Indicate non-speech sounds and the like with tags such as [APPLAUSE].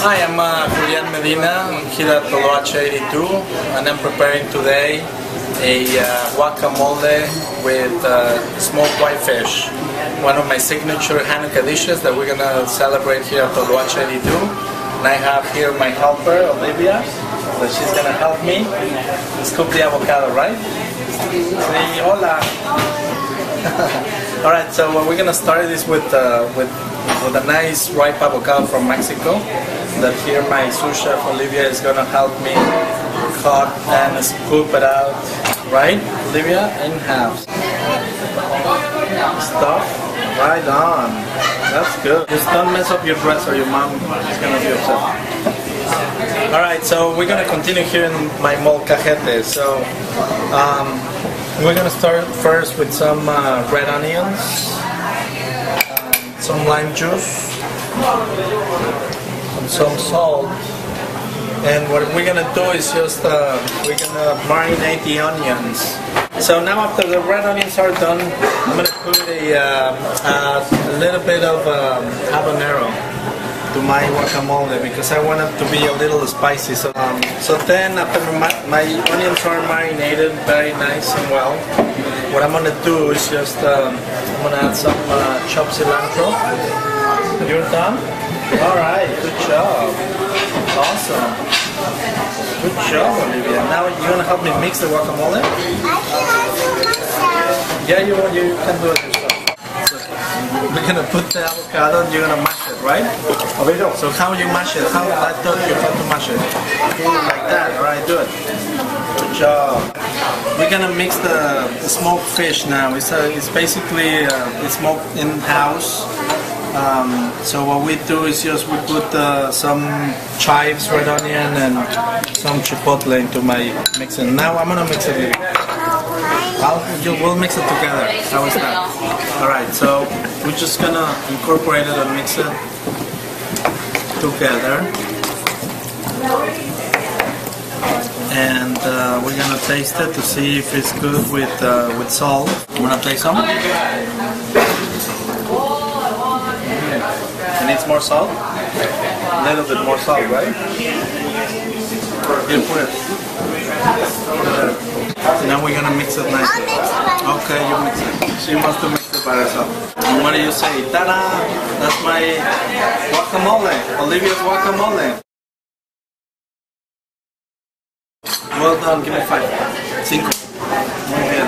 Hi, I'm uh, Julian Medina. I'm here at Toloache 82 and I'm preparing today a uh, guacamole with uh, smoked whitefish. One of my signature Hanukkah dishes that we're going to celebrate here at Toloache 82. And I have here my helper, Olivia, so she's going to help me scoop the avocado, right? Say hola. [LAUGHS] All right, so we're gonna start this with uh, with with a nice ripe avocado from Mexico. That here my sous chef Olivia is gonna help me cut and scoop it out. Right, Olivia, in half. Stuff right on. That's good. Just don't mess up your dress or your mom is gonna be upset. All right, so we're gonna continue here in my molcajete. So. Um, we're gonna start first with some uh, red onions, um, some lime juice, some salt. And what we're gonna do is just uh, we're gonna marinate the onions. So now after the red onions are done, I'm gonna put a, uh, a little bit of um, habanero to my guacamole because I want it to be a little spicy. So, um, so then after my, my, onions are marinated very nice and well, what I'm gonna do is just um, I'm gonna add some uh, chopped cilantro. You're done? All right, good job. Awesome. Good job, Olivia. Now you're gonna help me mix the guacamole? Yeah, you you can do it yourself. We're gonna put the avocado and you're gonna mash it, right? So how you mash it? How I taught you how to mash it. Like that, alright, do it. Good job. We're gonna mix the, the smoked fish now. It's a, it's basically uh, it's smoked in house. Um, so what we do is just we put uh, some chives, red onion, and some chipotle into my mixing. Now I'm gonna mix it. I'll, you, we'll mix it together. How is that? All right. So we're just gonna incorporate it and mix it together, and uh, we're gonna taste it to see if it's good with uh, with salt. You wanna taste some? It needs more salt. A little bit more salt, right? Here, put it. Put it there. So now we're gonna mix it nicely. Okay, you mix it. She wants to mix it by herself. And what do you say? Ta-da! That's my guacamole. Olivia's guacamole. Well done. Give me five. Cinco. Muy bien.